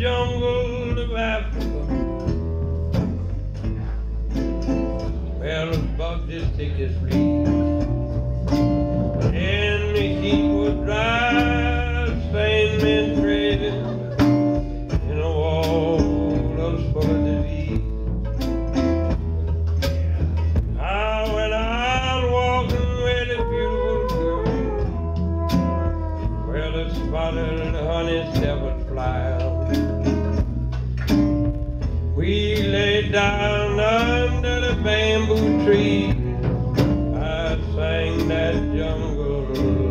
jungle of Africa. Well, the bugs as thick as leaves. And the was dry, same men traded in a wall that's full of disease. Walking with a beautiful girl. Well, it spotted honey fly. We lay down under the bamboo tree. I sang that jungle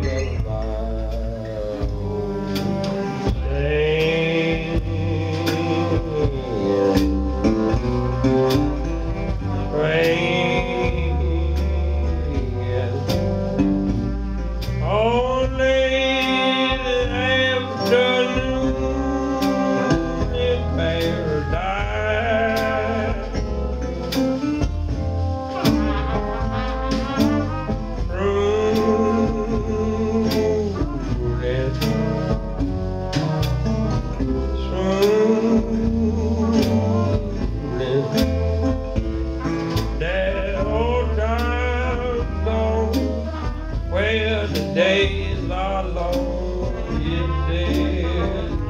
The days are long,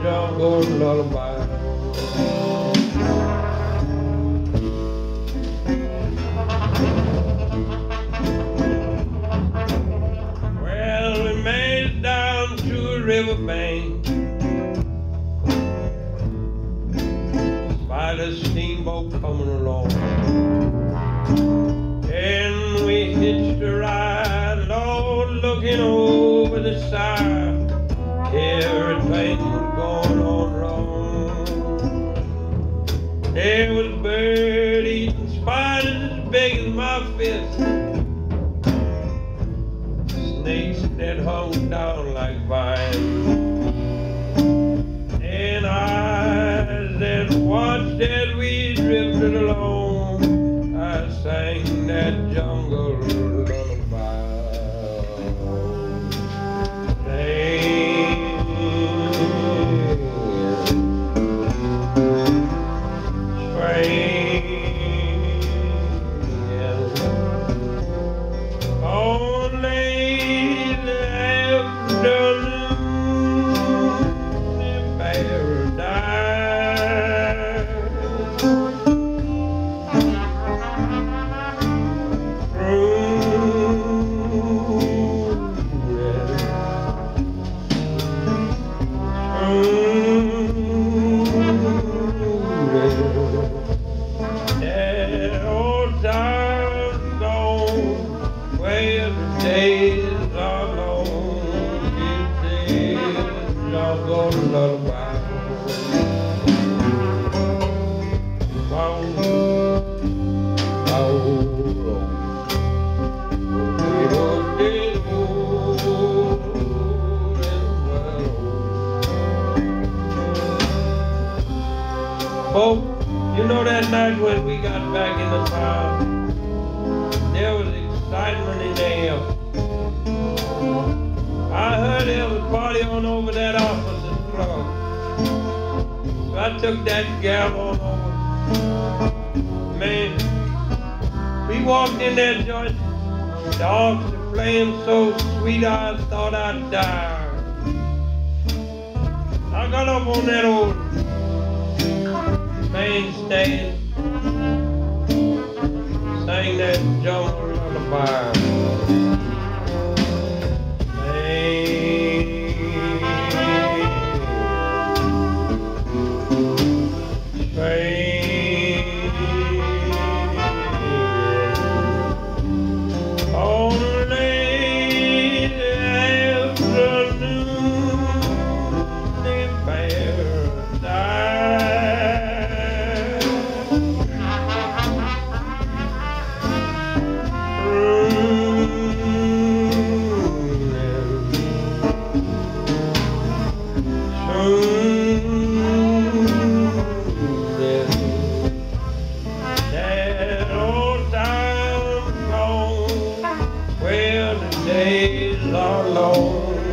jungle lullaby. Well, we made it down to a steamboat coming along. And we hitched a ride, looking over the side. Everything going on wrong. There was bird eating spiders as big as my fist lullaby. Wow, wow, little Folks, you know that night when we got back in the town, there was excitement in the air. I heard there was party on over that officer's club. So I took that gal on over. Man, we walked in that joint, the officer playing so sweet I thought I'd die. I got up on that old main stand, sang that jungle lullaby. Time